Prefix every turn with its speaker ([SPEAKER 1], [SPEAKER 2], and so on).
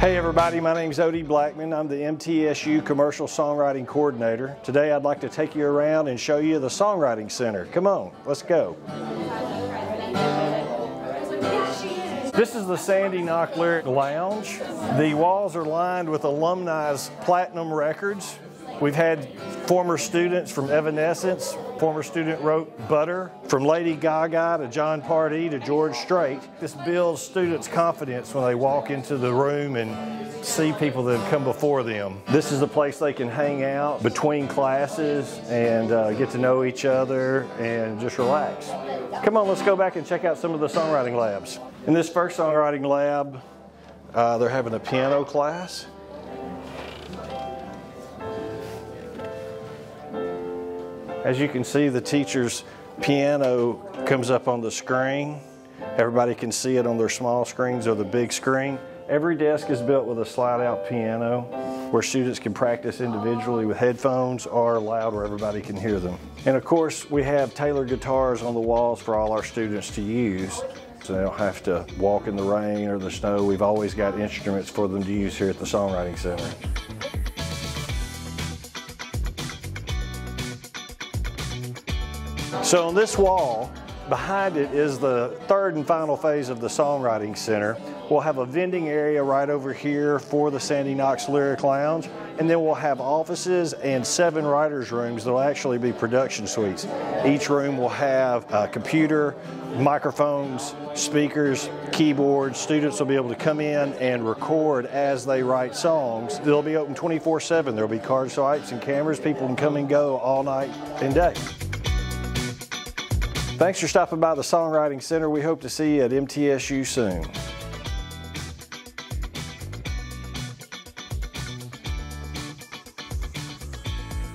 [SPEAKER 1] Hey everybody, my name is Odie Blackmon. I'm the MTSU Commercial Songwriting Coordinator. Today I'd like to take you around and show you the Songwriting Center. Come on, let's go. This is the Sandy Knox Lyric Lounge. The walls are lined with alumni's platinum records. We've had former students from Evanescence, former student wrote Butter, from Lady Gaga to Jon Pardi to George Strait. This builds students' confidence when they walk into the room and see people that have come before them. This is a place they can hang out between classes and uh, get to know each other and just relax. Come on, let's go back and check out some of the songwriting labs. In this first songwriting lab, uh, they're having a piano class. As you can see, the teacher's piano comes up on the screen. Everybody can see it on their small screens or the big screen. Every desk is built with a slide out piano where students can practice individually with headphones or loud where everybody can hear them. And of course, we have Taylor guitars on the walls for all our students to use. So they don't have to walk in the rain or the snow. We've always got instruments for them to use here at the Songwriting Center. So on this wall, behind it is the third and final phase of the Songwriting Center. We'll have a vending area right over here for the Sandy Knox Lyric Lounge, and then we'll have offices and seven writers' rooms that'll actually be production suites. Each room will have a computer, microphones, speakers, keyboards. Students will be able to come in and record as they write songs. They'll be open 24-7. There'll be card swipes and cameras. People can come and go all night and day. Thanks for stopping by the Songwriting Center. We hope to see you at MTSU soon.